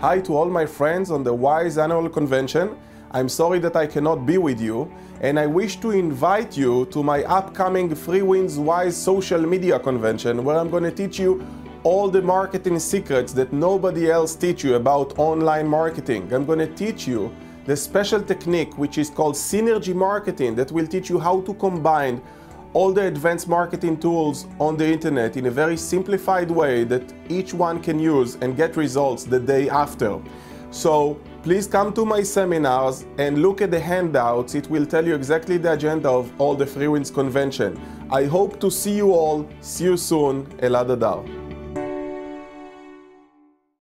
hi to all my friends on the WISE annual convention. I'm sorry that I cannot be with you, and I wish to invite you to my upcoming Free Winds WISE social media convention where I'm going to teach you all the marketing secrets that nobody else teach you about online marketing. I'm going to teach you the special technique which is called synergy marketing that will teach you how to combine all the advanced marketing tools on the internet in a very simplified way that each one can use and get results the day after. So please come to my seminars and look at the handouts. It will tell you exactly the agenda of all the Free Winds convention. I hope to see you all. See you soon. Elad Adar.